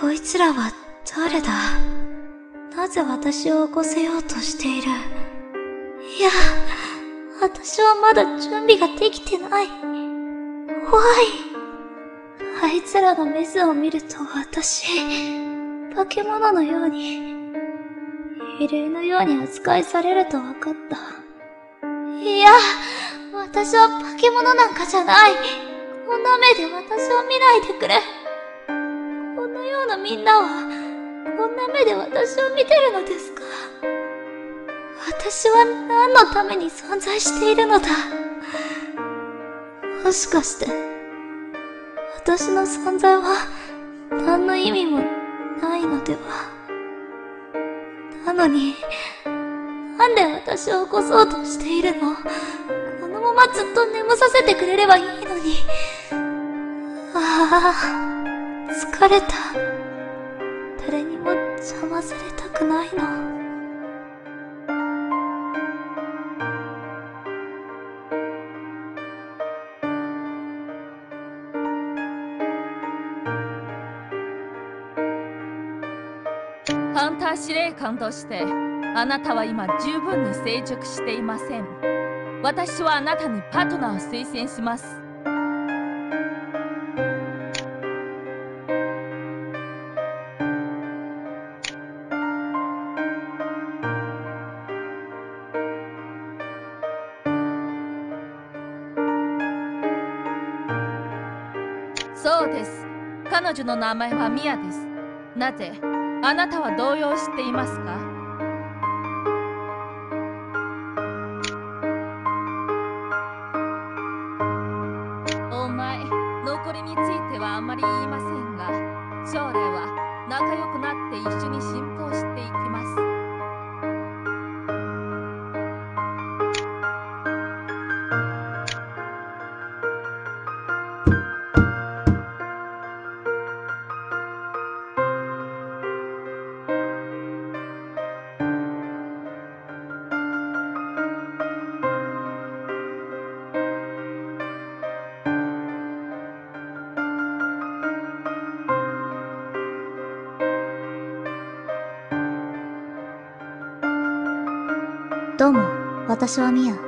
こいつらは誰だ？なぜ私を起こせようとしている？いや、私はまだ準備ができてない。怖い。あいつらのメスを見ると私、化け物のように、異類のように扱いされると分かった。いや、私は化け物なんかじゃない。こんな目で私を見ないでくれ。このようなみんなは、こんな目で私を見てるのですか私は何のために存在しているのだ？もしかして、私の存在は何の意味もないのでは？なのに、なんで私を起こそうとしているの？このままずっと眠させてくれればいいのに。ああ、疲れた。誰にも邪魔されたくないのンター司令官としてあなたは今十分に成熟していません私はあなたにパートナーを推薦しますそうです。彼女の名前はミヤです。なぜ？あなたは動揺していますか？私はミア。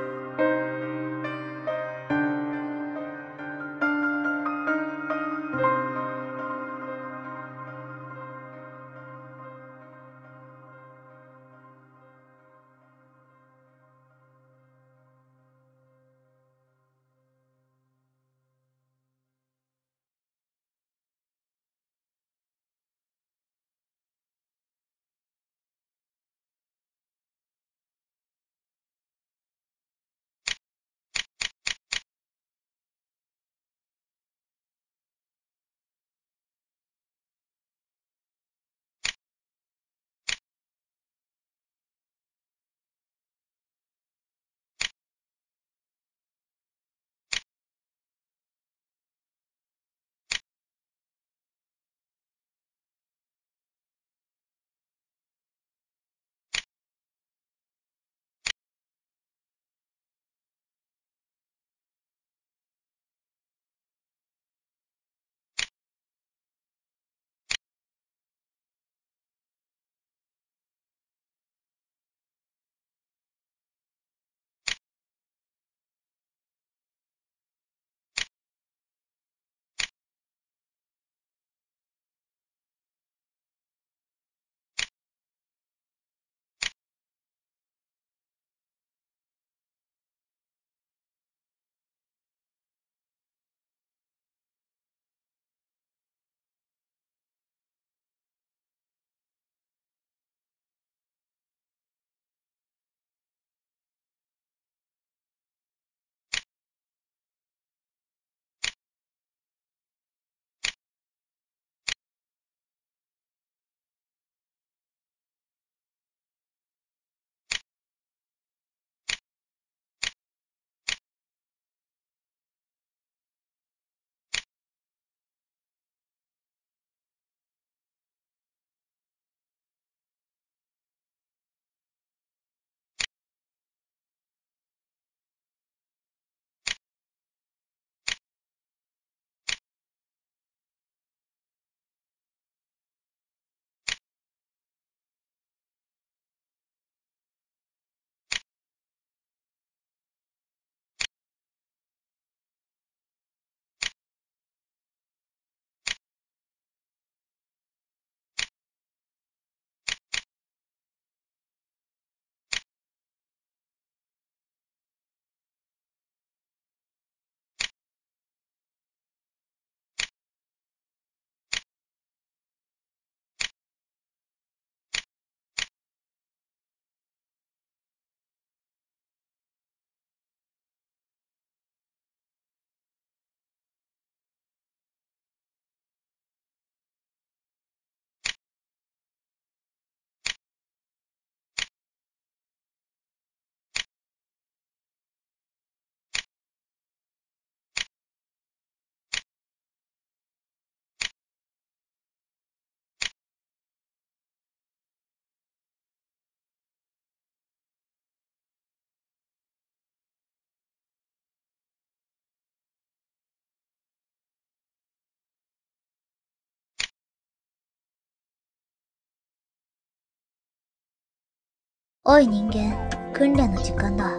おい人間、訓練の時間だ。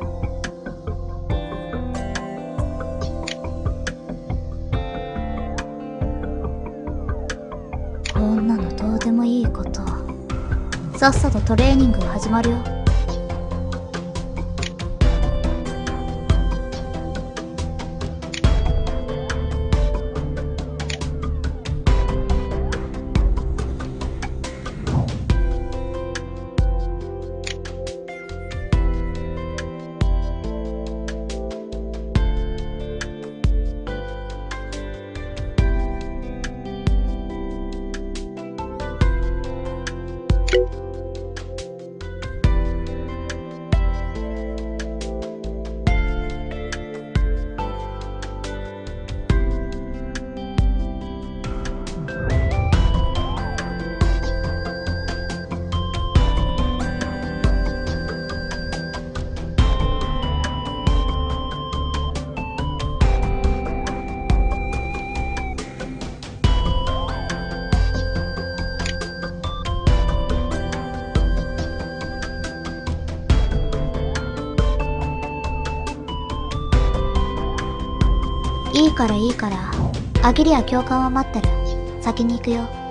こんなのどうでもいいこと。さっさとトレーニングが始まるよ。いいからいいから。アギリア教官は待ってる。先に行くよ。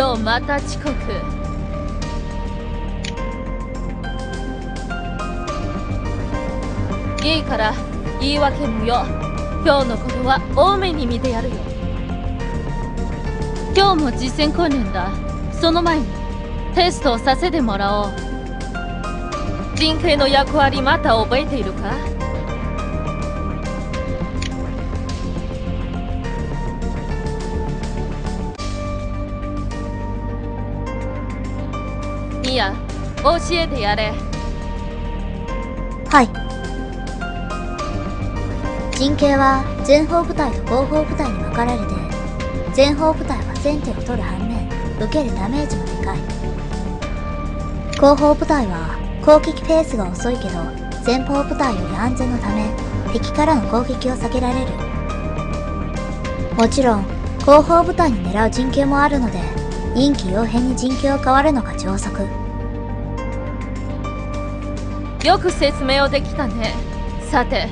今日また遅刻。いいから言い訳無用。今日のことは多めに見てやるよ。今日も実践訓練だ。その前にテストをさせてもらおう。人形の役割また覚えているか？教えてやれはい。陣形は前方部隊と後方部隊に分かれるで、前方部隊は先手を取る反面、受けるダメージもでかい。後方部隊は攻撃ペースが遅いけど、前方部隊より安全のため、敵からの攻撃を避けられる。もちろん、後方部隊に狙う陣形もあるので、臨機応変に陣形を変わるのが上策。よく説明をできたね。さて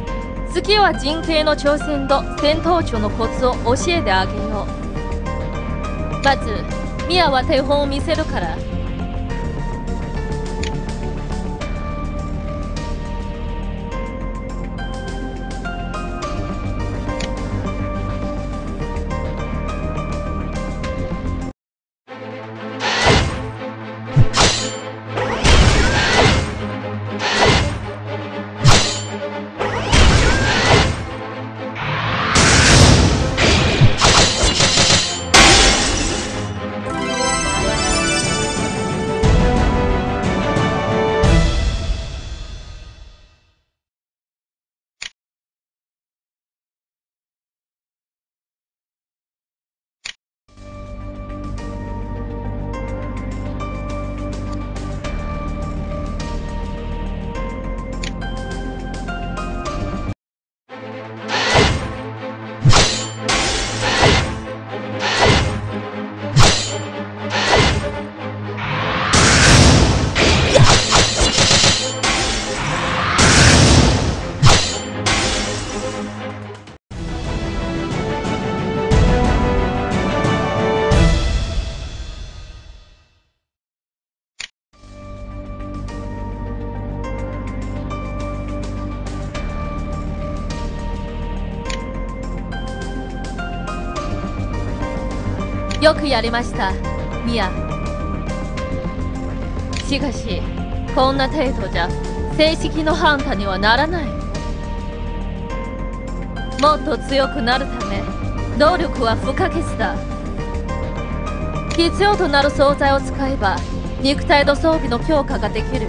次は陣形の挑戦と戦闘長のコツを教えてあげよう。まずミアは手本を見せるから。やりました。ミヤ。しかしこんな程度じゃ正式のハンターにはならない。もっと強くなるため能力は不可欠だ。必要となる素材を使えば肉体と装備の強化ができる。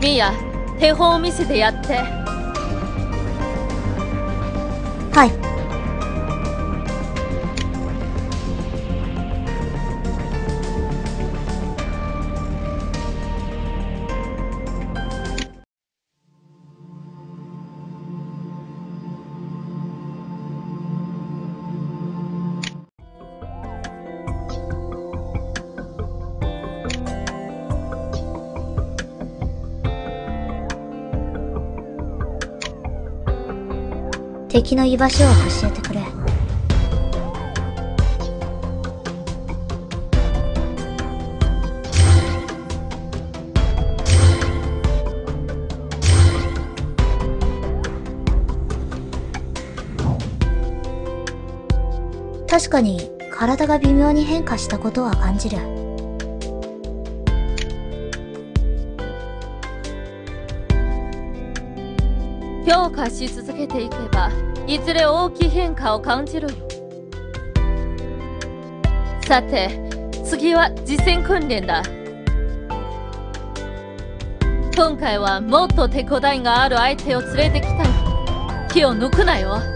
ミヤ手本を見せてやって。敵の居場所を教えてくれ。確かに体が微妙に変化したことは感じる。強化し続けていけばいずれ大きい変化を感じるよ。さて次は実践訓練だ。今回はもっと手応えがある相手を連れてきたよ気を抜くなよ。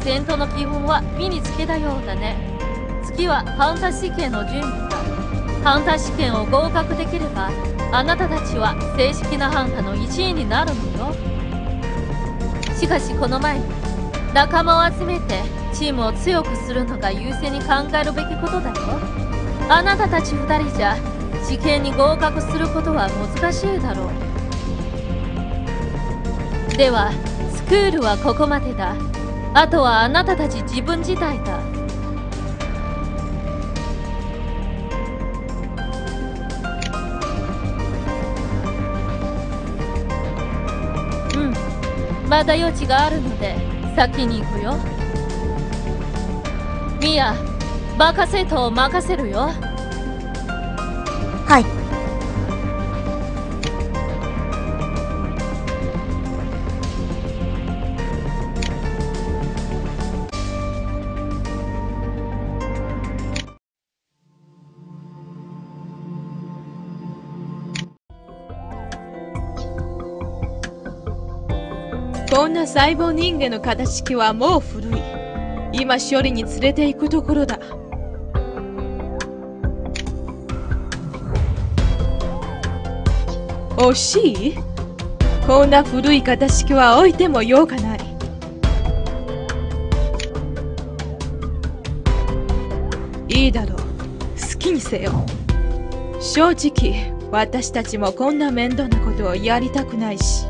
戦闘の基本は身につけたようだね。次はハンター試験の準備だ。ハンター試験を合格できればあなたたちは正式なハンターの一員になるのよ。しかしこの前に仲間を集めてチームを強くするのが優先に考えるべきことだよ。あなたたち2人じゃ試験に合格することは難しいだろう。ではスクールはここまでだ。あとはあなたたち自分自体だ。うん。まだ余地があるので先に行くよ。ミヤ任せと任せるよ。はい。な細胞人間の形式はもう古い。今処理に連れて行くところだ。惜しいこんな古い形式は置いても用がない。いいだろう。好きにせよ。正直、私たちもこんな面倒なことをやりたくないし。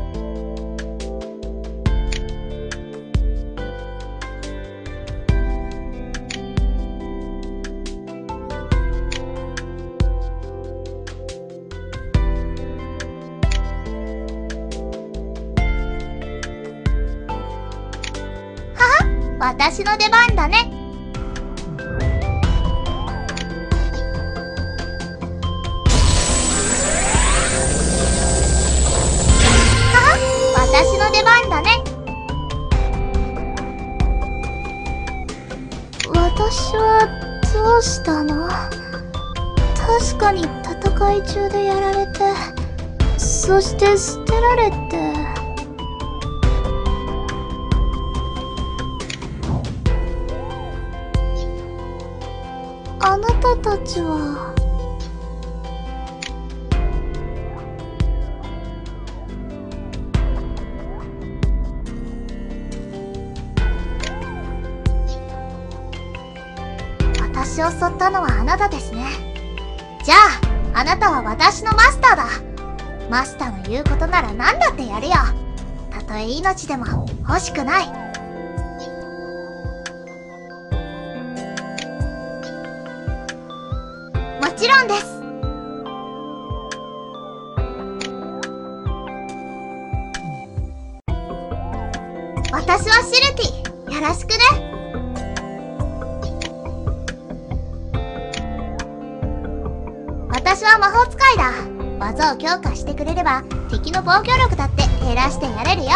に戦い中でやられてそして捨てられて。あなたたちは私を襲ったのはあなたですね。じゃああなたは私のマスターだ。マスターの言うことなら何だってやるよ。たとえ命でも欲しくない。もちろんです。私はシルティ。よろしくね。私は魔法使いだ。技を強化してくれれば敵の防御力だって減らしてやれるよ。